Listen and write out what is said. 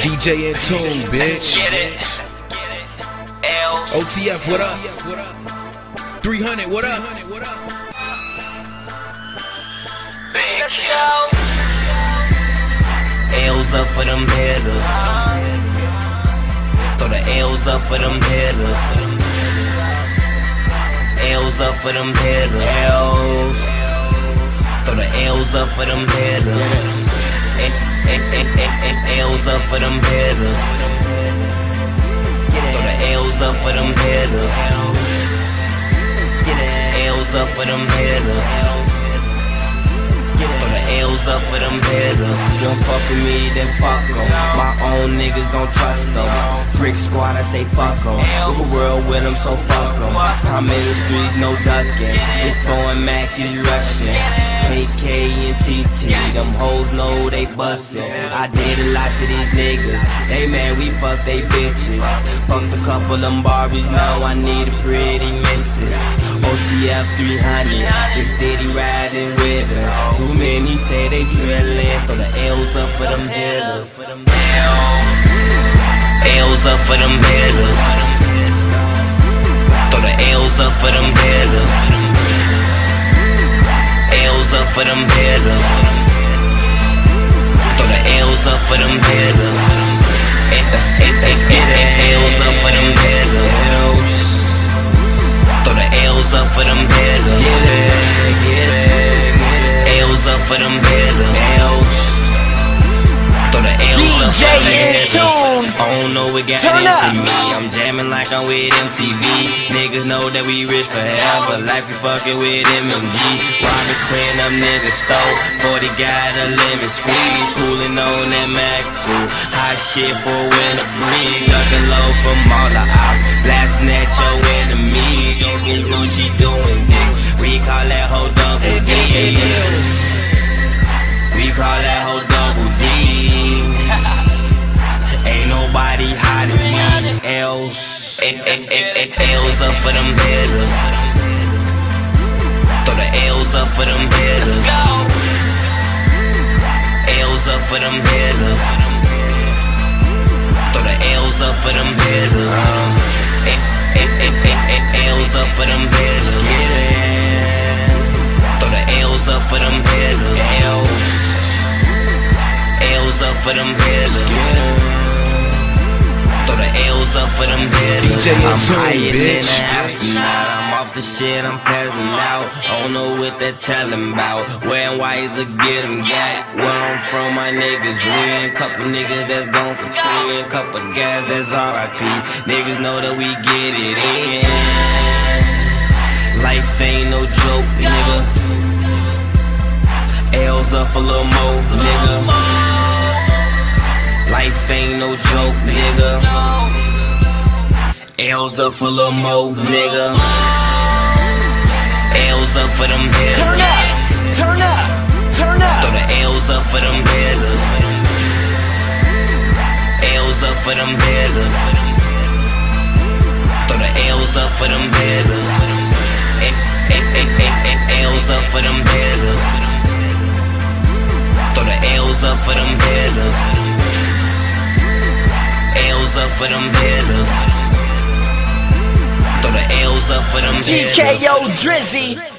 DJ in tune, bitch. OTF, what up? 300, what up? Let's go. L's up for them hitters. Throw the L's up for them hitters. L's up for them hitters. L's. Throw the L's up for them hitters. L's up for them hitters. Throw the L's up for them hitters. L's up for them hitters. Throw the L's up for them hitters. Don't fuck with me, then fuck em. My own niggas don't trust them. Brick squad, I say fuck em. The world with them, so fuck em. I'm in the streets, no ducking. This foreign Mac is rushing. AK and TT, them hoes know they bustin'. I did a lot to these niggas. They mad, we fuck they bitches. Fucked a couple them Barbies, now I need a pretty missus. OTF 300, big city riding with us. Too many say they drillin', throw the L's up for them hitters. L's up for them hitters. Throw the L's up for them hitters. L's up for them hitters. Throw the L's up for them hitters. L's up for them hitters. For them hitters. Throw the L's up for them in tune. I don't know what got Turn into up. me. I'm jamming like I'm with MTV. Niggas know that we rich forever, like we fucking with MMG. Robbing clean up niggas stole. 40 got a lemon squeeze. Cooling on that Mac 2. Hot shit for winter breeze. Ducking low from all the ops. Blasting at your enemy. Joking who she doing Eh, eh, eh, L's up for them hitters. Throw the L's up for them hitters. L's up for them hitters. Throw the L's up for them hitters. L's up for them. Throw the L's up for them. L's up for them. Throw the L's up for them hitters. DJ in I'm tune, higher than bitch. an. I'm off the shit, I'm passing out. I don't know what they're telling about. Wearing whites to get them got. Where I'm from, my niggas win. Couple niggas that's gone for free. Couple guys that's RIP. Niggas know that we get it in. Life ain't no joke, nigga. L's up a little more, nigga. Ain't no joke, nigga. L's up for little more, nigga. L's up for them hitters. Turn up, turn up, turn up. Throw the L's up for them hitters. L's up for them hitters. Throw the L's up for them hitters. L's up for them hitters. Throw the L's up for them hitters. L's up for them hitters. Throw the L's up for them hitters. TKO Drizzy.